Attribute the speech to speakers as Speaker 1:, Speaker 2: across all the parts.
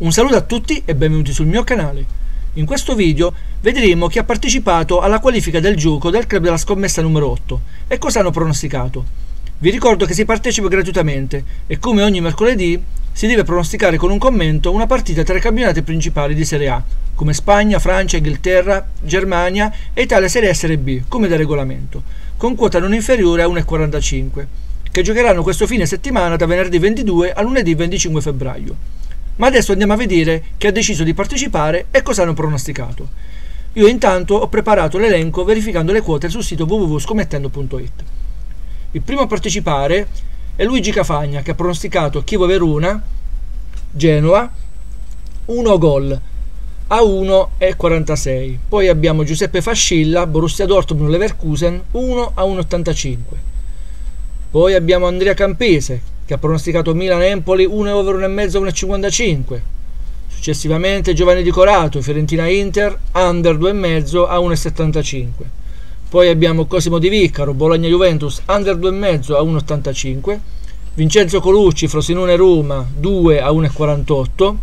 Speaker 1: Un saluto a tutti e benvenuti sul mio canale. In questo video vedremo chi ha partecipato alla qualifica del gioco del club della scommessa numero 8 e cosa hanno pronosticato. Vi ricordo che si partecipa gratuitamente e come ogni mercoledì si deve pronosticare con un commento una partita tra i campionati principali di Serie A, come Spagna, Francia, Inghilterra, Germania e Italia Serie A e Serie B, come da regolamento, con quota non inferiore a 1,45, che giocheranno questo fine settimana da venerdì 22 a lunedì 25 febbraio. Ma adesso andiamo a vedere chi ha deciso di partecipare e cosa hanno pronosticato. Io intanto ho preparato l'elenco verificando le quote sul sito www.scommettendo.it. Il primo a partecipare è Luigi Cafagna che ha pronosticato Chievo Verona, Genoa, 1 gol a 1 e 46. Poi abbiamo Giuseppe Fascilla, Borussia Dortmund Leverkusen 1 a 1,85. Poi abbiamo Andrea Campese che ha pronosticato Milan-Empoli 1 over 1,5 1,55. Successivamente Giovanni Di Corato, Fiorentina-Inter, under 2,5 a 1,75. Poi abbiamo Cosimo Di Viccaro, Bologna-Juventus, under 2,5 a 1,85. Vincenzo Colucci, Frosinone-Roma, 2 a 1,48.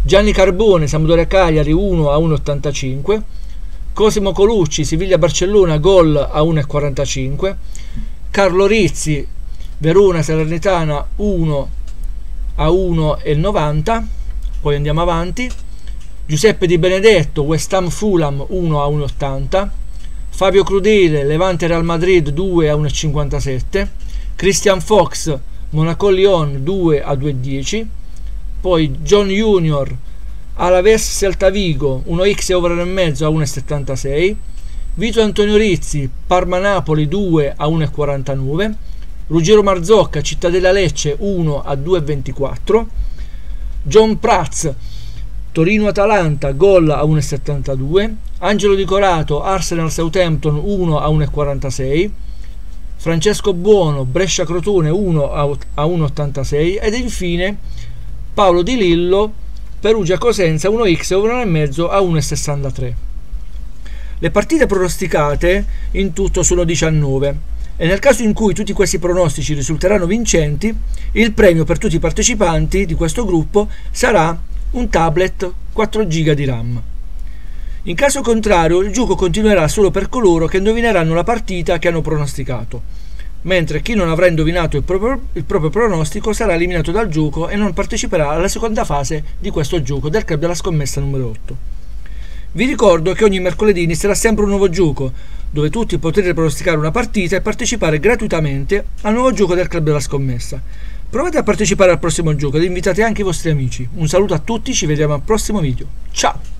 Speaker 1: Gianni Carbone, Sampdoria-Cagliari, 1 a 1,85. Cosimo Colucci, Siviglia-Barcellona, gol a 1,45. Carlo Rizzi, Verona Salernitana 1 a 1 e 90 poi andiamo avanti. Giuseppe Di Benedetto West Ham Fulham 1 a 1,80 Fabio Crudele Levante Real Madrid 2 a 1,57 Christian Fox Monaco Lyon 2 a 2,10 poi John Junior Alaves Celta Vigo 1x over e mezzo a 1,76 Vito Antonio Rizzi Parma Napoli 2 a 1,49 Ruggero Marzocca, Cittadella Lecce 1 a 2,24. John Pratz, Torino Atalanta, gol a 1,72. Angelo Di Corato, Arsenal Southampton 1 a 1,46. Francesco Buono, Brescia Crotone 1 a 1,86. Ed infine Paolo Di Lillo, Perugia Cosenza 1x 1,5 a 1,63. Le partite pronosticate in tutto sono 19 e nel caso in cui tutti questi pronostici risulteranno vincenti, il premio per tutti i partecipanti di questo gruppo sarà un tablet 4 GB di RAM. In caso contrario, il gioco continuerà solo per coloro che indovineranno la partita che hanno pronosticato, mentre chi non avrà indovinato il proprio, il proprio pronostico sarà eliminato dal gioco e non parteciperà alla seconda fase di questo gioco del club della scommessa numero 8. Vi ricordo che ogni mercoledì inizierà sempre un nuovo gioco, dove tutti potrete pronosticare una partita e partecipare gratuitamente al nuovo gioco del Club della Scommessa. Provate a partecipare al prossimo gioco ed invitate anche i vostri amici. Un saluto a tutti, ci vediamo al prossimo video. Ciao!